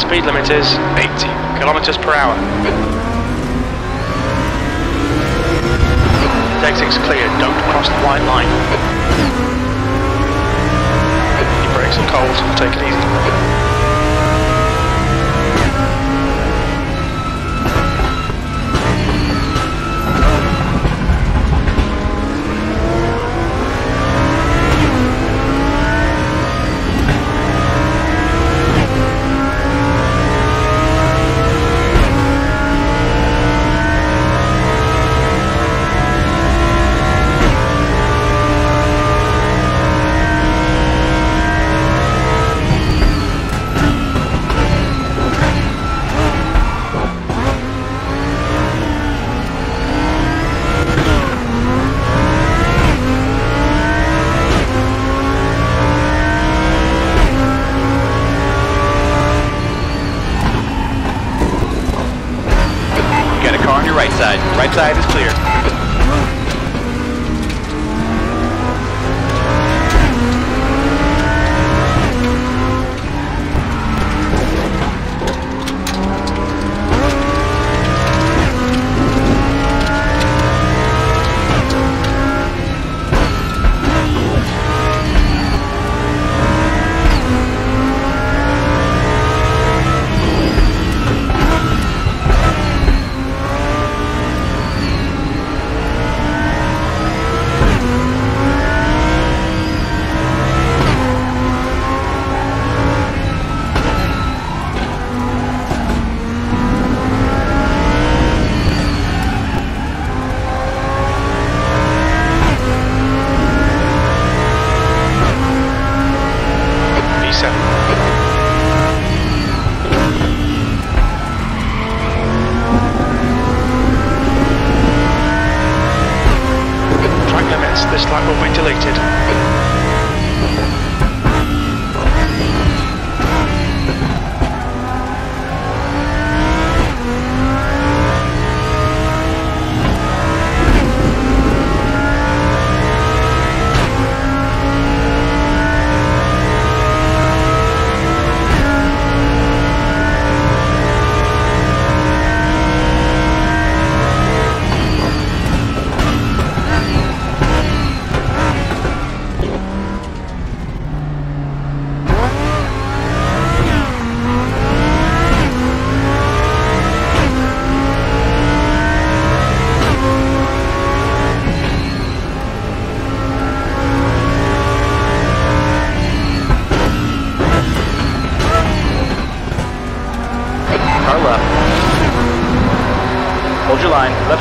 speed limit is 80 kilometers per hour. Exit's clear, don't cross the white line. Your brakes are cold, take it easy.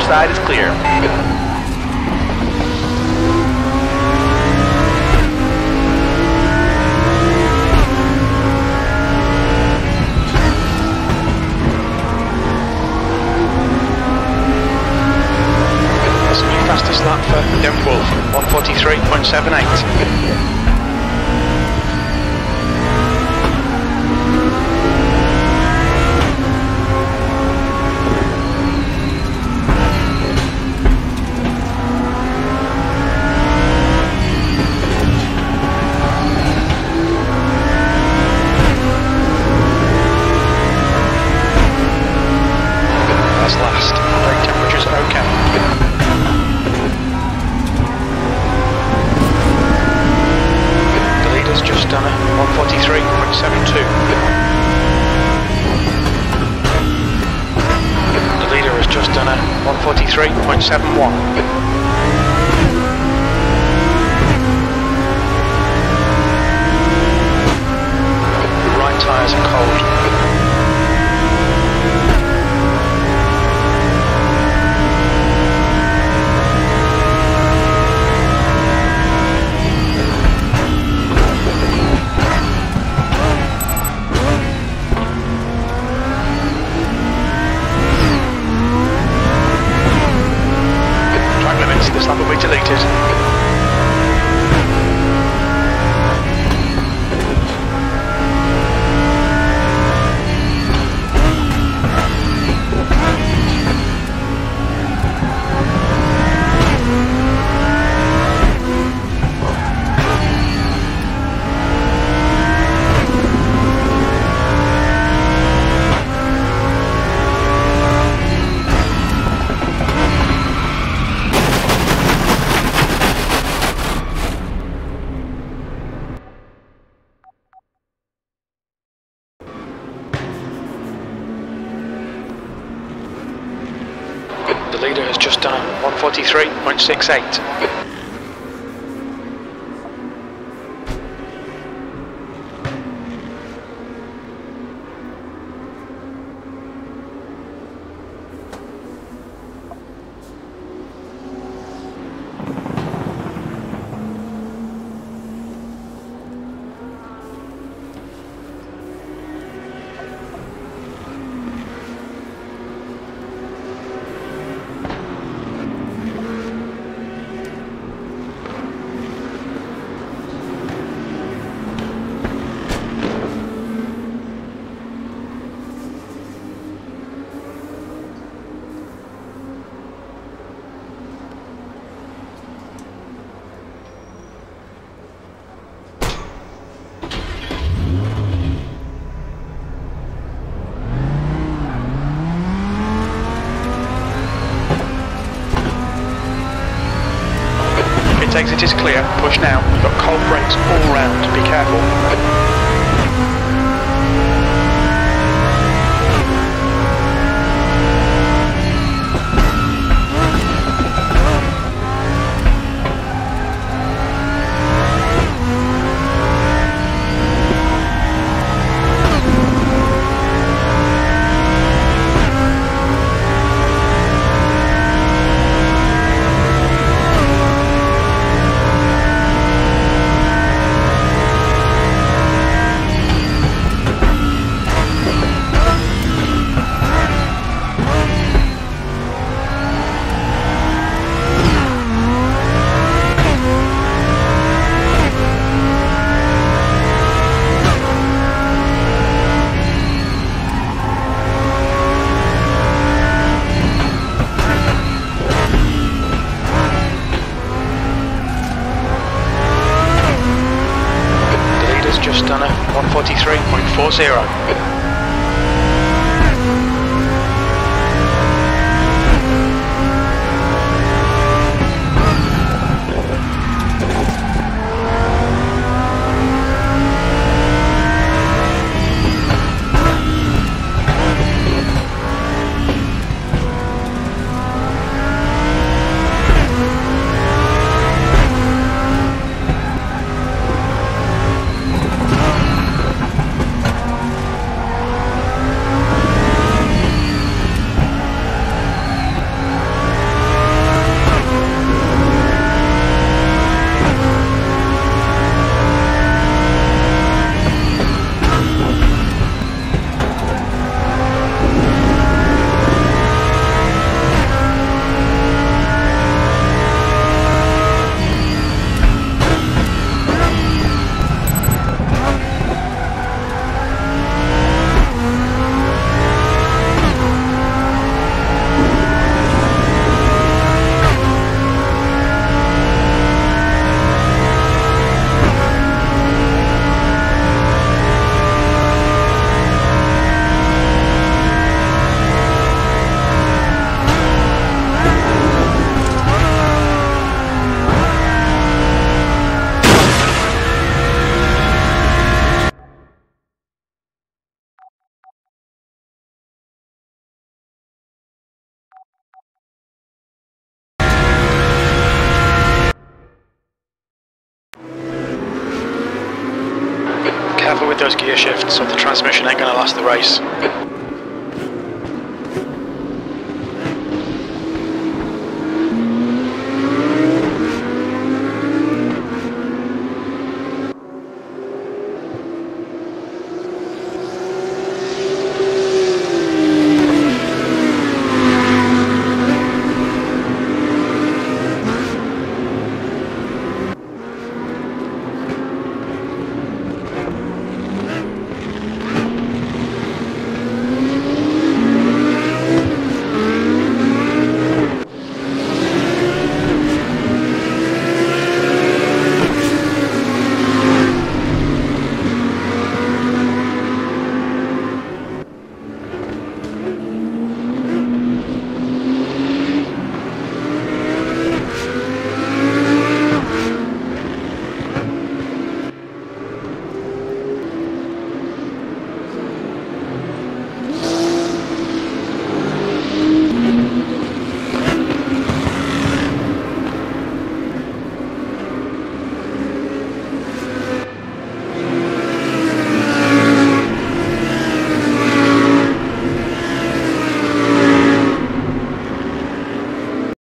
Side is clear. 971. it. Leader has just done a 143.68. Exit is clear. Push now. You've got cold brakes all round. Be careful. 143.40. Or the transmission ain't gonna last the race.